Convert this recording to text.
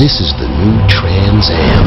This is the new Trans Am.